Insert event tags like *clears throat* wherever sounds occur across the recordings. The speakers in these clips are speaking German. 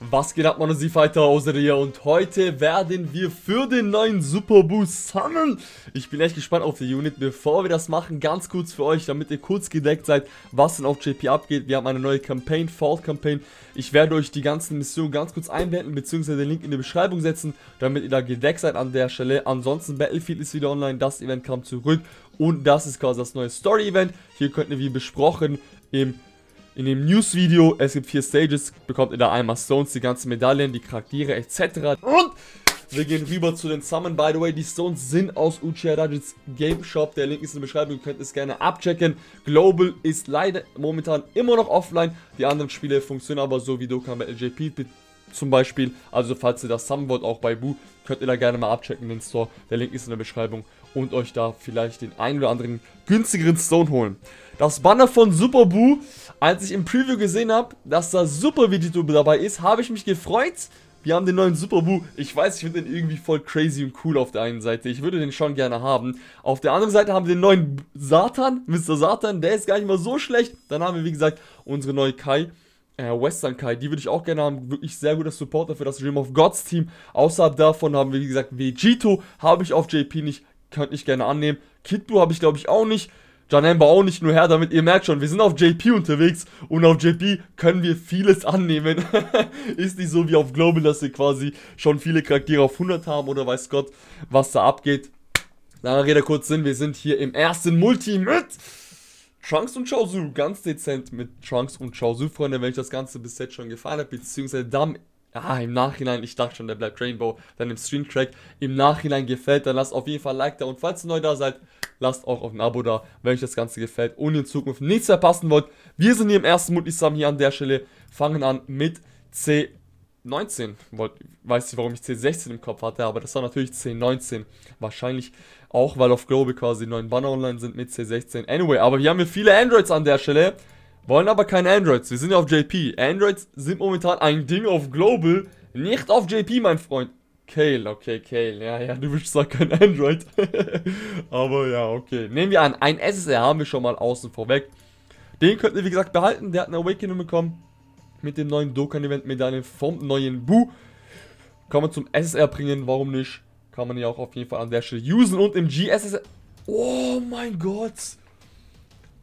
Was geht ab, Monosy Fighter aus der und heute werden wir für den neuen Super Boost sammeln. Ich bin echt gespannt auf die Unit. Bevor wir das machen, ganz kurz für euch, damit ihr kurz gedeckt seid, was denn auf JP abgeht. Wir haben eine neue Campaign, Fall Campaign. Ich werde euch die ganzen Missionen ganz kurz einblenden, beziehungsweise den Link in die Beschreibung setzen, damit ihr da gedeckt seid an der Stelle. Ansonsten, Battlefield ist wieder online, das Event kam zurück und das ist quasi das neue Story-Event. Hier könnt ihr, wie besprochen, im in dem News-Video, es gibt vier Stages, bekommt ihr da einmal Stones, die ganzen Medaillen, die Charaktere etc. Und wir gehen rüber zu den Summon. By the way, die Stones sind aus Uchiha Dajits Game Shop. Der Link ist in der Beschreibung, ihr könnt es gerne abchecken. Global ist leider momentan immer noch offline. Die anderen Spiele funktionieren aber so wie Dokkan bei LJP zum Beispiel. Also falls ihr das Summon wollt, auch bei Boo, könnt ihr da gerne mal abchecken, den Store. Der Link ist in der Beschreibung und euch da vielleicht den einen oder anderen günstigeren Stone holen. Das Banner von Super Boo, als ich im Preview gesehen habe, dass da Super Vegito dabei ist, habe ich mich gefreut. Wir haben den neuen Super Boo. Ich weiß, ich finde den irgendwie voll crazy und cool auf der einen Seite. Ich würde den schon gerne haben. Auf der anderen Seite haben wir den neuen Satan, Mr. Satan. Der ist gar nicht mal so schlecht. Dann haben wir, wie gesagt, unsere neue Kai. Äh, Western Kai, die würde ich auch gerne haben. Wirklich sehr guter Supporter für das Dream of Gods Team. Außerhalb davon haben wir, wie gesagt, Vegito. Habe ich auf JP nicht könnte ich gerne annehmen. Kid Blue habe ich glaube ich auch nicht. Janemba auch nicht nur her, damit ihr merkt schon, wir sind auf JP unterwegs und auf JP können wir vieles annehmen. *laughs* ist nicht so wie auf Global, dass wir quasi schon viele Charaktere auf 100 haben oder weiß Gott, was da abgeht. Langer Rede, kurz Sinn, wir sind hier im ersten Multi mit Trunks und Chaozu. Ganz dezent mit Trunks und Chaozu, Freunde, wenn ich das Ganze bis jetzt schon gefallen habe, beziehungsweise dann Ah, im Nachhinein, ich dachte schon, der bleibt Rainbow, dann im Stream-Track. Im Nachhinein gefällt, dann lasst auf jeden Fall ein Like da. Und falls ihr neu da seid, lasst auch auf ein Abo da, wenn euch das Ganze gefällt und in Zukunft nichts verpassen wollt. Wir sind hier im ersten Multisam hier an der Stelle, fangen an mit C19. Wollt, weiß nicht, warum ich C16 im Kopf hatte, aber das war natürlich C19. Wahrscheinlich auch, weil auf Global quasi neun Banner online sind mit C16. Anyway, aber hier haben wir viele Androids an der Stelle. Wollen aber keine Androids. Wir sind ja auf JP. Androids sind momentan ein Ding auf Global, nicht auf JP, mein Freund. Kale, okay, Kale. Ja, ja, du bist zwar kein Android. *laughs* aber ja, okay. Nehmen wir an, ein SSR haben wir schon mal außen vorweg. Den könnt ihr, wie gesagt, behalten. Der hat eine Awakening bekommen. Mit dem neuen Dokkan-Event-Medaillen vom neuen Boo. Kann man zum SSR bringen, warum nicht? Kann man ja auch auf jeden Fall an der Stelle usen. Und im GSSR... Oh mein Gott.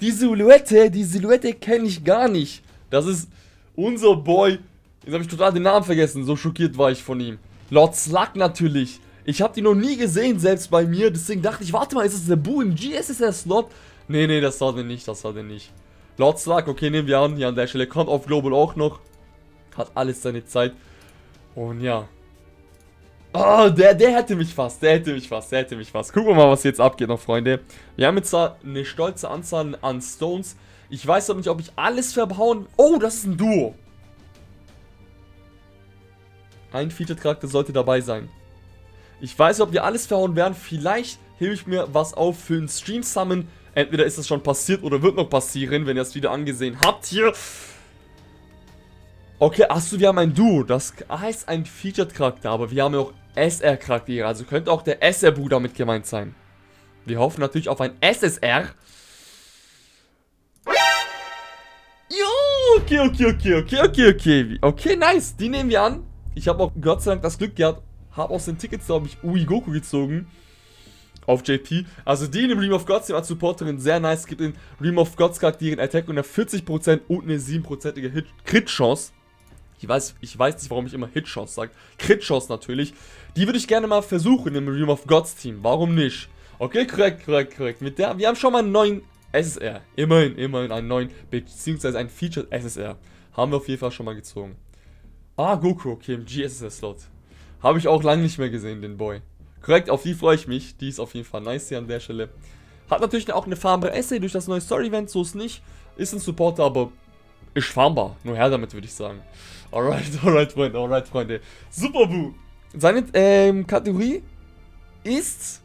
Die Silhouette, die Silhouette kenne ich gar nicht. Das ist unser Boy. Jetzt habe ich total den Namen vergessen. So schockiert war ich von ihm. Lord Slug natürlich. Ich habe die noch nie gesehen, selbst bei mir. Deswegen dachte ich, warte mal, ist das der Boo im GSSR-Slot? Nee, nee, das war der nicht, das war der nicht. Lord Slug, okay, nehmen wir an. Hier an der Stelle kommt auf Global auch noch. Hat alles seine Zeit. Und ja, Oh, der, der hätte mich fast, der hätte mich fast, der hätte mich fast. Gucken wir mal, was jetzt abgeht noch, Freunde. Wir haben jetzt eine stolze Anzahl an Stones. Ich weiß aber nicht, ob ich alles verbauen... Oh, das ist ein Duo. Ein Featured-Charakter sollte dabei sein. Ich weiß nicht, ob wir alles verhauen werden. Vielleicht hebe ich mir was auf für einen Stream-Summon. Entweder ist das schon passiert oder wird noch passieren, wenn ihr das Video angesehen habt hier. Okay, achso, wir haben ein Duo. Das heißt ein Featured-Charakter, aber wir haben ja auch SR-Charaktere. Also könnte auch der SR-Bruder mit gemeint sein. Wir hoffen natürlich auf ein SSR. Jo, okay, okay, okay, okay, okay, okay. Okay, nice. Die nehmen wir an. Ich habe auch Gott sei Dank das Glück gehabt. Habe aus den Tickets, glaube ich, Ui Goku gezogen. Auf JP. Also die in dem Realm of Gods als Supporterin sehr nice. Es gibt in Realm of Gods Charakteren Attack und eine 40% und eine 7%ige Crit-Chance. Ich weiß, ich weiß nicht, warum ich immer Hitchance sage. Crit-Chance natürlich. Die würde ich gerne mal versuchen im Realm of Gods Team. Warum nicht? Okay, korrekt, korrekt, korrekt. Mit der, wir haben schon mal einen neuen SSR. Immerhin, immerhin einen neuen, beziehungsweise einen Featured SSR. Haben wir auf jeden Fall schon mal gezogen. Ah, Goku, okay, im GSSR-Slot. Habe ich auch lange nicht mehr gesehen, den Boy. Korrekt, auf die freue ich mich. Die ist auf jeden Fall nice hier an der Stelle. Hat natürlich auch eine farmbare Essay durch das neue Story-Event, so ist nicht. Ist ein Supporter, aber ist farmbar. Nur her damit, würde ich sagen. Alright, *laughs* alright, Freunde, alright, Freunde. Super Boo. Seine ähm, Kategorie ist.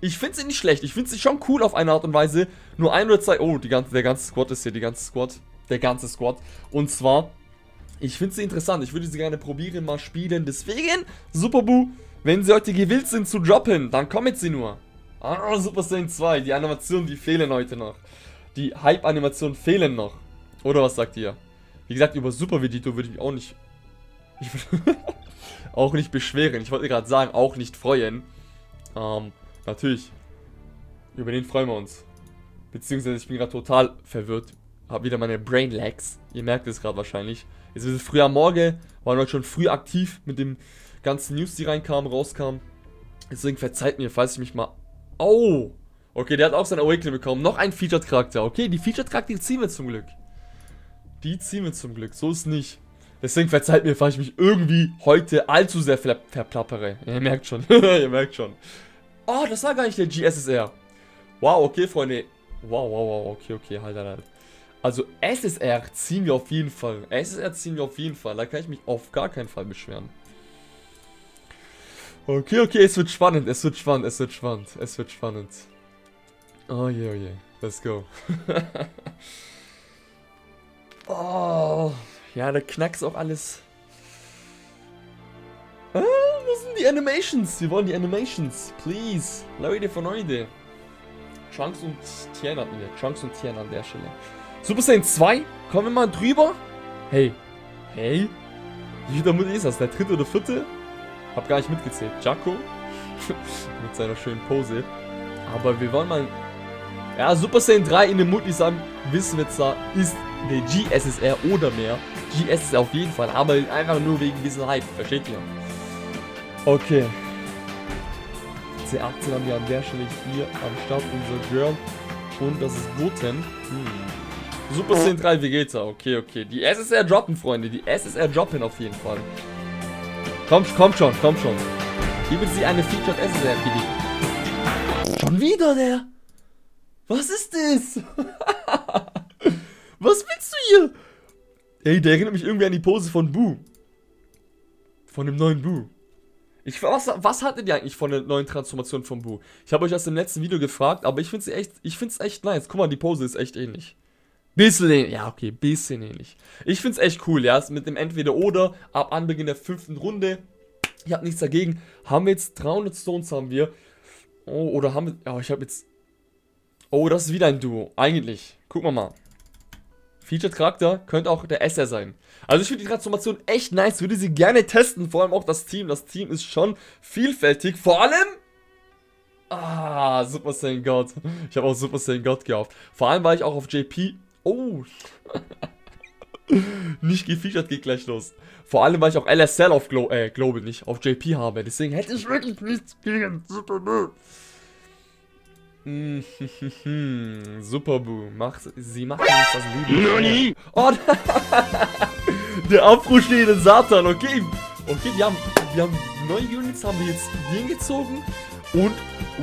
Ich finde sie nicht schlecht. Ich finde sie schon cool auf eine Art und Weise. Nur ein oder zwei. Oh, die ganze, der ganze Squad ist hier, die ganze Squad. Der ganze Squad. Und zwar, ich finde sie interessant. Ich würde sie gerne probieren, mal spielen. Deswegen, Super Boo, wenn sie heute gewillt sind zu droppen, dann kommen sie nur. Ah, Super Saiyan 2. Die Animationen, die fehlen heute noch. Die Hype-Animationen fehlen noch. Oder was sagt ihr? Wie gesagt, über Super Vegito würde ich mich auch nicht *laughs* Ich auch nicht beschweren. Ich wollte gerade sagen, auch nicht freuen. Ähm, natürlich. Über den freuen wir uns. Beziehungsweise ich bin gerade total verwirrt. Hab wieder meine Brain Lags. Ihr merkt es gerade wahrscheinlich. Jetzt ist es früh am Morgen. Waren heute schon früh aktiv mit dem ganzen News, die reinkamen, rauskamen. Deswegen verzeiht mir, falls ich mich mal... Oh! Okay, der hat auch sein Awakening bekommen. Noch ein Featured-Charakter. Okay, die Featured-Charakter ziehen wir zum Glück. Die ziehen wir zum Glück. So ist nicht. Deswegen verzeiht mir, falls ich mich irgendwie heute allzu sehr ver verplappere. *laughs* Ihr merkt schon. *laughs* Ihr merkt schon. Oh, das war gar nicht der GSSR. Wow, okay, Freunde. Wow, wow, wow. Okay, okay, halt, halt, halt. Also SSR ziehen wir auf jeden Fall. SSR ziehen wir auf jeden Fall. Da kann ich mich auf gar keinen Fall beschweren. Okay, okay, es wird spannend, es wird spannend, es wird spannend, es wird spannend. Oh je, oh je. Let's go. *laughs* oh, ja, da knackst auch alles. Ah, wo sind die Animations? Wir wollen die Animations. Please. Leute von heute. Chunks und Tien hatten wir. Chunks und Tien an der Stelle. Super Saiyan 2. Kommen wir mal drüber. Hey. Hey. Wie viel Mutter ist das? Der dritte oder vierte? Hab gar nicht mitgezählt. Jaco. *laughs* Mit seiner schönen Pose. Aber wir wollen mal... Ja, Super Saiyan 3 in dem wir zwar, ist der GSSR oder mehr. GSSR auf jeden Fall, aber einfach nur wegen diesem Hype. Versteht ihr? Okay. C18 haben wir an der Stelle hier am Start unser Girl. Und das ist Goten. Hm. Super 3 Vegeta. Okay, okay. Die SSR droppen, Freunde. Die SSR droppen auf jeden Fall. Komm, komm schon, komm schon. Geben Sie eine Featured SSR die. Schon wieder der. Was ist das? *laughs* Was willst du hier? Ey, der erinnert mich irgendwie an die Pose von Boo. Von dem neuen Boo. Ich, was, was hattet ihr eigentlich von der neuen Transformation von Boo? Ich habe euch das im letzten Video gefragt, aber ich finde es echt, ich find's echt nice. Guck mal, die Pose ist echt ähnlich. Bisschen ähnlich. Ja, okay, bisschen ähnlich. Ich finde es echt cool, ja. Mit dem Entweder-Oder ab Anbeginn der fünften Runde. Ich habe nichts dagegen. Haben wir jetzt 300 Stones, haben wir. Oh, oder haben wir... Ja, ich habe jetzt... Oh, das ist wieder ein Duo. Eigentlich. Gucken wir mal. Featured Charakter könnte auch der SR sein. Also ich finde die Transformation echt nice, würde sie gerne testen, vor allem auch das Team. Das Team ist schon vielfältig, vor allem... Ah, Super Saiyan God. Ich habe auch Super Saiyan God gehabt. Vor allem war ich auch auf JP. Oh. *laughs* nicht gefeatured, geht gleich los. Vor allem, weil ich auch LSL auf Glo äh, Global nicht, auf JP habe. Deswegen hätte ich wirklich nichts gegen Super Boo. *laughs* Super Boo. Macht, sie macht nicht das Liebe. Oh, *laughs* der aufruhstehende Satan. Okay. Okay, wir haben, wir haben neue Units, haben wir jetzt den gezogen. Und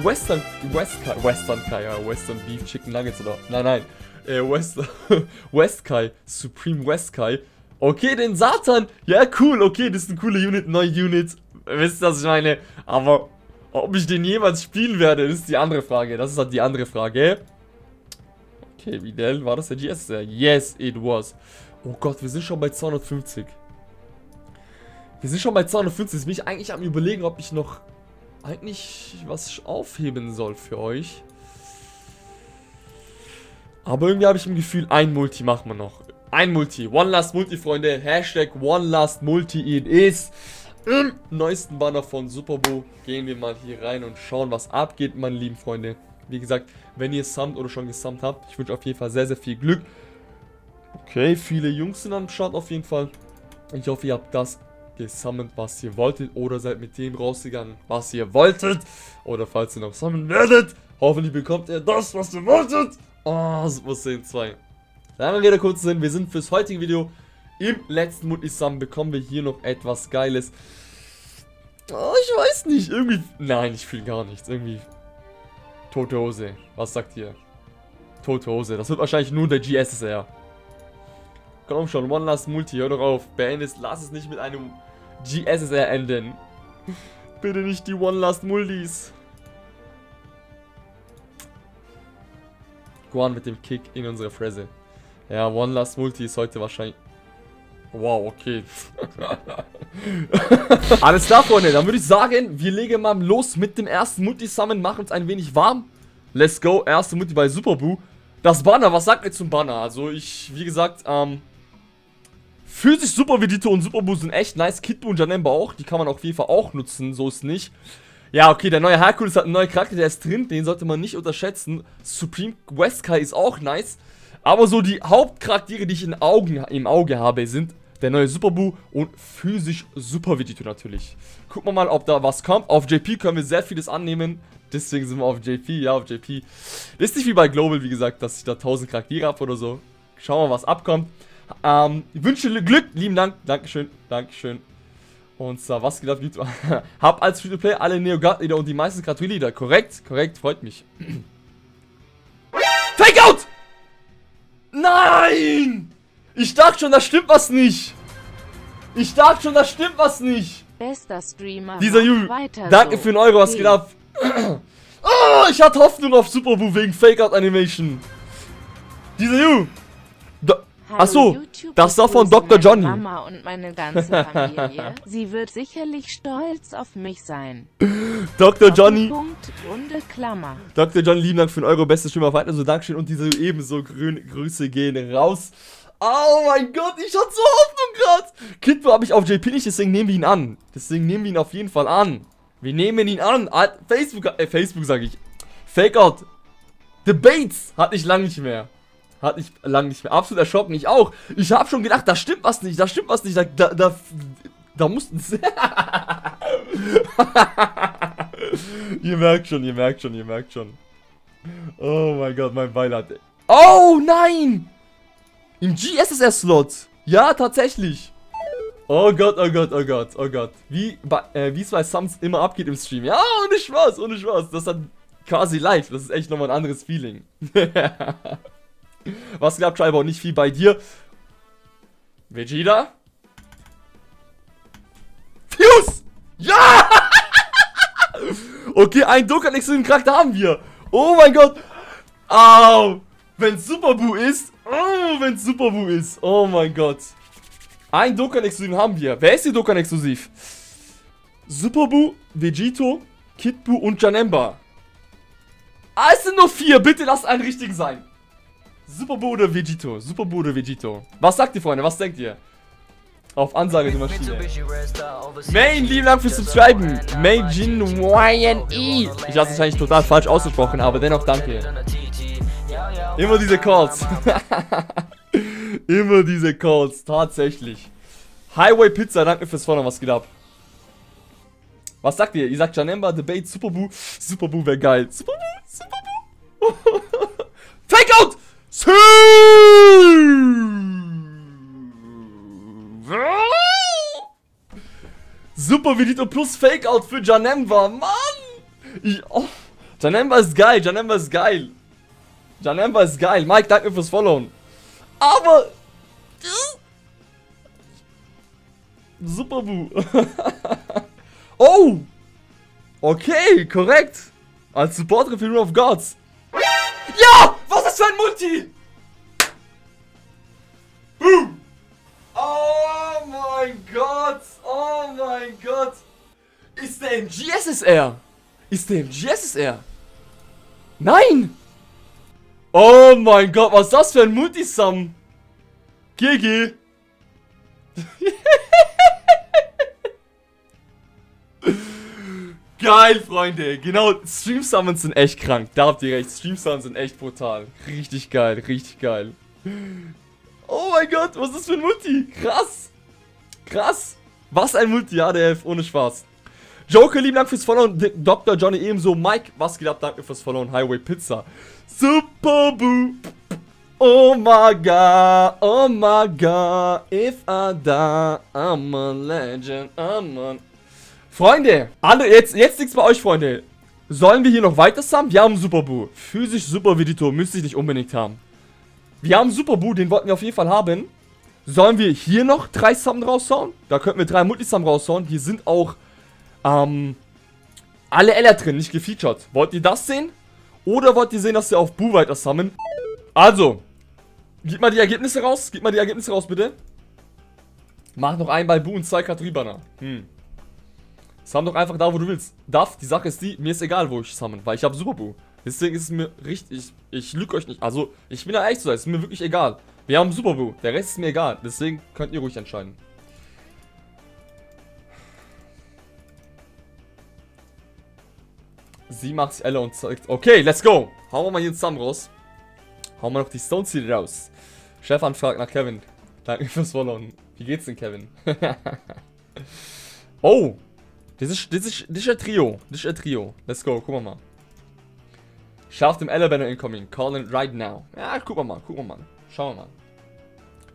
Western, West, Western Kai, ja, Western Beef Chicken Nuggets oder, nein, nein, äh, West, *laughs* West Kai, Supreme West Kai. Okay, den Satan, ja, cool, okay, das ist eine coole Unit, neue Unit, wisst ihr, was ich meine, aber ob ich den jemals spielen werde, ist die andere Frage, das ist halt die andere Frage. Okay, wie denn, war das der GS? Yes, it was. Oh Gott, wir sind schon bei 250. Wir sind schon bei 250, jetzt bin ich eigentlich am überlegen, ob ich noch eigentlich was aufheben soll für euch. Aber irgendwie habe ich im Gefühl, ein Multi machen wir noch. Ein Multi. One Last Multi, Freunde. Hashtag One Last Multi it is. Im neuesten Banner von Superbo gehen wir mal hier rein und schauen, was abgeht, meine lieben Freunde. Wie gesagt, wenn ihr summt oder schon gesummt habt, ich wünsche auf jeden Fall sehr, sehr viel Glück. Okay, viele Jungs sind am Start auf jeden Fall. Ich hoffe, ihr habt das gesammelt, was ihr wolltet. Oder seid mit dem rausgegangen, was ihr wolltet. Oder falls ihr noch sammeln werdet, hoffentlich bekommt ihr das, was ihr wolltet. Oh, Super Saiyan 2. Lange Rede, kurz Sinn, wir sind fürs heutige Video im letzten Multisum bekommen wir hier noch etwas Geiles. Oh, ich weiß nicht, irgendwie... Nein, ich fühle gar nichts, irgendwie... Tote Hose, was sagt ihr? Tote Hose, das wird wahrscheinlich nur der GSSR. Komm schon, One Last Multi, hör doch auf. Beende es, lass es nicht mit einem GSSR enden. *laughs* Bitte nicht die One Last Multis. Guan mit dem Kick in unsere Fresse. Ja, One Last Multi ist heute wahrscheinlich... Wow, okay. *laughs* Alles klar, Freunde. Dann würde ich sagen, wir legen mal los mit dem ersten Multi-Summon, machen es ein wenig warm. Let's go. Erste Multi bei Super Boo. Das Banner, was sagt ihr zum Banner? Also ich, wie gesagt, ähm, Physisch Super Vegito und Super Boo sind echt nice. Kid Boo und Janemba auch. Die kann man auf jeden Fall auch nutzen. So ist nicht. Ja, okay, der neue Herkules hat einen neuen Charakter, der ist drin. Den sollte man nicht unterschätzen. Supreme Westsky ist auch nice. Aber so die Hauptcharaktere, die ich in Augen, im Auge habe, sind der neue Super Boo und physisch Super Vegito natürlich. Gucken wir mal, ob da was kommt. Auf JP können wir sehr vieles annehmen. Deswegen sind wir auf JP, ja, auf JP. Ist nicht wie bei Global, wie gesagt, dass ich da 1000 Charaktere habe oder so. Schauen wir mal, was abkommt. Ähm, ich wünsche Glück, lieben Dank, Dankeschön, Dankeschön. Und zwar, was geht ab, YouTube? *laughs* Hab als Free-to-Play alle Neo-Guard-Lieder und die meisten Gratulieder. Korrekt, korrekt, freut mich. *clears throat* Fake out! Nein! Ich dachte schon, da stimmt was nicht. Ich dachte schon, da stimmt was nicht. Bester Streamer. Dieser Ju. Danke so. für einen Euro, was geht ab? Oh, ich hatte Hoffnung auf Super Boo wegen Fake Out Animation. Dieser Ju. Achso, das war von Dr. Johnny. Mama und meine ganze Familie. *laughs* Sie wird sicherlich stolz auf mich sein. *laughs* Dr. Johnny. Punkt, runde Klammer. Dr. Johnny, lieben Dank für den Euro, beste Stimme auf weiter. So Dankeschön und diese ebenso grün Grüße gehen raus. Oh mein Gott, ich hatte so Hoffnung gerade. Kidbo habe ich auf JP nicht, deswegen nehmen wir ihn an. Deswegen nehmen wir ihn auf jeden Fall an. Wir nehmen ihn an. Facebook, äh, Facebook sage ich. Fake Out. Debates hatte ich lange nicht mehr. Hatte ich lange nicht mehr. Absolut erschrocken. Ich auch. Ich habe schon gedacht, da stimmt was nicht. Da stimmt was nicht. Da, da, da, da mussten *laughs* ihr merkt schon, ihr merkt schon, ihr merkt schon. Oh mein Gott, mein Beileid. Oh nein! Im GSSR-Slot. Ja, tatsächlich. Oh Gott, oh Gott, oh Gott, oh Gott. Wie äh, es bei Sums immer abgeht im Stream. Ja, ohne Spaß, ohne Spaß. Das ist dann quasi live. Das ist echt nochmal ein anderes Feeling. *laughs* Was glaubt Schreiber nicht viel bei dir? Vegeta? Fuse! Ja! *laughs* okay, ein Dokkan Extreme Charakter haben wir. Oh mein Gott. Au. Wenn Super Boo ist. Oh, wenn Super Boo ist. Oh mein Gott. Ein Dokkan Exklusiv haben wir. Wer ist hier Dokkan Exklusiv? Super Boo, Vegito, Kid Boo und Janemba. Ah, es sind nur vier. Bitte lasst einen richtigen sein. Super Boo oder Vegito? Super Boo oder Vegito? Was sagt ihr, Freunde? Was denkt ihr? Auf Ansage die Maschine. Main, lieben Dank fürs Subscriben. Main Jin YNE. Ich habe es wahrscheinlich total falsch ausgesprochen, aber dennoch danke. Immer diese Calls. *laughs* Immer diese Calls, tatsächlich. Highway Pizza, danke fürs Follow, was geht ab? Was sagt ihr? Ihr sagt Janemba, Debate, Superboo. Superboo wäre geil. Superboo, Superboo. Fake *laughs* out! Super Vidito plus Fake out für Janemba. Mann! Ich, oh. Janemba ist geil, Janemba ist geil. Janemba ist geil. Mike, danke fürs Followen. Aber... Super Boo. *laughs* oh! Okay, korrekt. Als Supporter für Rune of Gods. Ja! Was ist für ein Multi? Boom! Oh mein Gott! Oh mein Gott! Ist der im GSSR? Ist der im GSSR? Nein! Oh mein Gott, was ist das für ein Multisum? GG. *laughs* Geil, Freunde. Genau, Stream Summons sind echt krank. Da habt ihr recht. Stream Summons sind echt brutal. Richtig geil, richtig geil. Oh mein Gott, was ist das für ein Multi? Krass. Krass. Was ein Multi, der ohne Spaß. Joker, lieben Dank fürs Followen. Dr. Johnny ebenso. Mike, was geht ab? Danke fürs Followen. Highway Pizza. Super Boo. Oh my god, oh my god, if I die, I'm a legend, I'm a... Freunde, alle, jetzt, jetzt liegt's bei euch, Freunde. Sollen wir hier noch weiter summen? Wir haben Super Boo. Physisch Super Vidito, müsste ich nicht unbedingt haben. Wir haben Super Boo, den wollten wir auf jeden Fall haben. Sollen wir hier noch drei Summen raushauen? Da könnten wir drei Multisum raushauen. Hier sind auch, ähm, alle Eller drin, nicht gefeatured. Wollt ihr das sehen? Oder wollt ihr sehen, dass wir auf Boo weiter summen? Also, gib mal die Ergebnisse raus. Gib mal die Ergebnisse raus, bitte. Mach noch einen bei Boo und zwei Katarina. Hm. Summon doch einfach da, wo du willst. Darf, die Sache ist die, mir ist egal, wo ich summon, weil ich habe Super Boo. Deswegen ist es mir richtig, ich, ich lüge euch nicht. Also, ich bin da echt so, es ist mir wirklich egal. Wir haben Super Boo, der Rest ist mir egal. Deswegen könnt ihr ruhig entscheiden. Sie macht Elle und zeigt. Okay, let's go. Hauen wir mal hier zusammen raus. Hauen wir noch die Stone Seed raus. Stefan fragt nach Kevin. Danke fürs Followen. Wie geht's denn, Kevin? *laughs* oh. Das ist, das, ist, das ist ein Trio. Das ist ein Trio. Let's go. Gucken wir mal. Schafft dem Elevator incoming. Call it right now. Ja, gucken wir mal. Gucken wir mal. Schauen wir mal.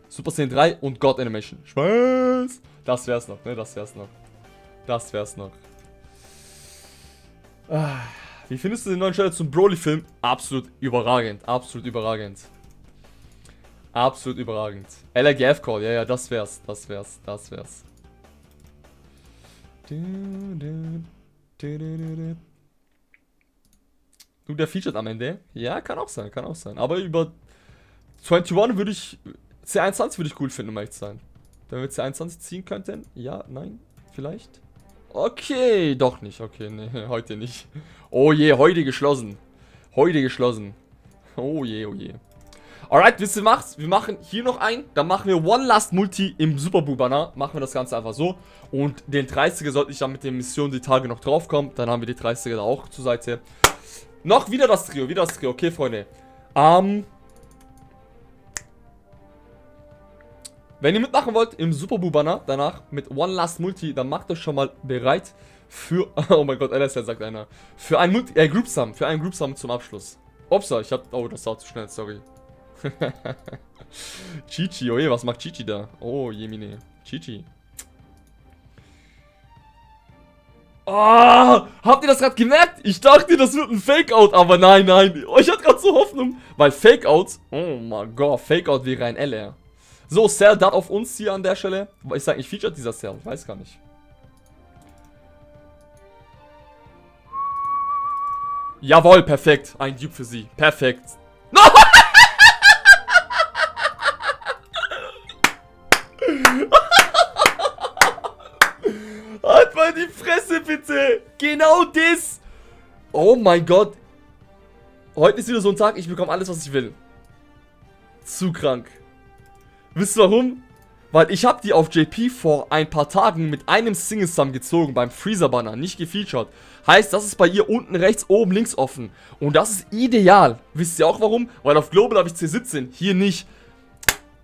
Super Saiyan 3 und God Animation. Spaß. Das wär's noch, ne? Das wär's noch. Das wär's noch. Wie findest du den neuen Trailer zum Broly-Film? Absolut überragend. Absolut überragend. Absolut überragend. LRGF Call, ja, ja, das wär's. Das wär's. Das wär's. Du, der featured am Ende? Ja, kann auch sein, kann auch sein. Aber über 21 würde ich. C21 würde ich cool finden, um ehrlich zu sein. Wenn wir C21 ziehen könnten? Ja, nein, vielleicht? Okay, doch nicht. Okay, nee, *laughs* heute nicht. Oh je, heute geschlossen. Heute geschlossen. Oh je, oh je. Alright, wisst ihr was? Wir machen hier noch ein. Dann machen wir One Last Multi im Super Banner. Machen wir das Ganze einfach so. Und den 30er sollte ich dann mit der Mission die Tage noch draufkommen. Dann haben wir die 30er da auch zur Seite. Noch wieder das Trio, wieder das Trio. Okay, Freunde. Ähm, Wenn ihr mitmachen wollt im Super Banner danach mit One Last Multi, dann macht euch schon mal bereit für, *laughs* oh mein Gott, LSL sagt einer, für ein Multi, äh, Group Sum, für einen Group Sum zum Abschluss. Ups, ich hab, oh, das war zu schnell, sorry. *laughs* Chichi, oh je, was macht Chichi da? Oh, Jemine, Chichi. Ah, oh, habt ihr das gerade gemerkt? Ich dachte, das wird ein Fake-Out, aber nein, nein. Oh, ich hatte gerade so Hoffnung. Weil Fake-Out, oh mein Gott, Fake-Out wäre ein LR. So, Cell dat auf uns hier an der Stelle. Ich sage, ich featured dieser Cell. Ich weiß gar nicht. Jawohl, perfekt. Ein Dupe für sie. Perfekt. No! *laughs* halt mal die Fresse, bitte. Genau das. Oh mein Gott. Heute ist wieder so ein Tag, ich bekomme alles, was ich will. Zu krank. Wisst ihr warum? Weil ich habe die auf JP vor ein paar Tagen mit einem Single Sum gezogen beim Freezer Banner, nicht gefeatured. Heißt, das ist bei ihr unten rechts, oben links offen. Und das ist ideal. Wisst ihr auch warum? Weil auf Global habe ich C17, hier nicht.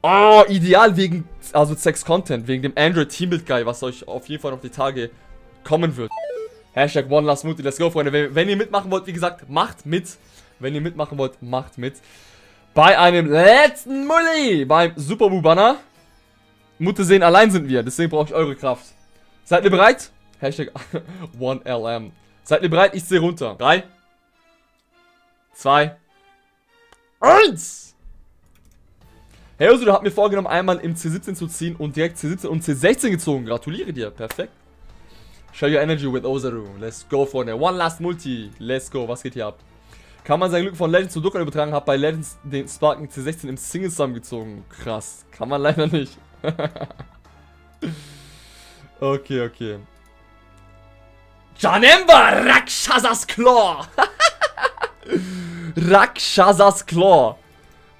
Oh, ideal wegen, also Sex Content, wegen dem Android Teambuild Guy, was euch auf jeden Fall noch die Tage kommen wird. Hashtag One Last Multi, let's go, Freunde. Wenn, wenn ihr mitmachen wollt, wie gesagt, macht mit. Wenn ihr mitmachen wollt, macht mit. Bei einem letzten Mulli. Beim Super Banner. Mutte sehen, allein sind wir. Deswegen brauche ich eure Kraft. Seid ihr bereit? Hashtag *laughs* 1LM. Seid ihr bereit? Ich sehe runter. 3. 2. 1. Hey Uso, du hast mir vorgenommen, einmal im C17 zu ziehen und direkt C17 und C16 gezogen. Gratuliere dir. Perfekt. Share your energy with Ozaru. Let's go, Freunde. One last Multi. Let's go. Was geht hier ab? Kann man sein Glück von Legends zu Dokkan übertragen, hat bei Legends den Sparking C16 im Single Sum gezogen. Krass. Kann man leider nicht. *laughs* okay, okay. Janemba Rakshasas Claw. *laughs* Rakshasas Claw.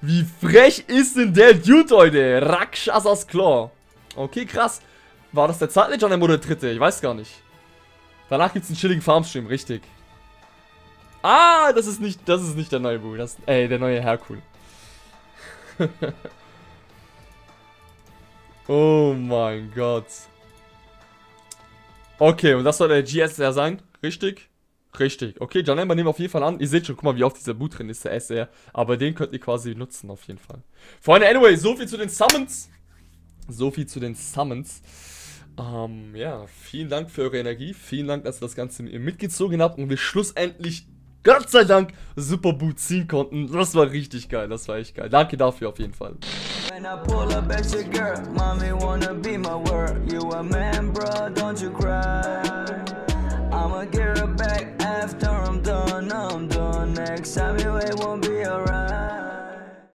Wie frech ist denn der Dude heute? Rakshasas Claw. Okay, krass. War das der zweite Janemba oder der dritte? Ich weiß gar nicht. Danach gibt es einen chilligen Farmstream, richtig. Ah, das ist nicht, das ist nicht der neue Boo. Das, ey, der neue Herkul. *laughs* oh mein Gott. Okay, und das soll der GSR sein? Richtig? Richtig. Okay, Janemba nehmen wir auf jeden Fall an. Ihr seht schon, guck mal, wie oft dieser Boot drin ist, der SR. Aber den könnt ihr quasi nutzen, auf jeden Fall. Freunde, anyway, so viel zu den Summons. So viel zu den Summons. Ähm, ja, vielen Dank für eure Energie. Vielen Dank, dass ihr das Ganze mitgezogen habt und wir schlussendlich Gott sei Dank super Boot ziehen konnten. Das war richtig geil, das war echt geil. Danke dafür auf jeden Fall. Next time you wait won't be alright.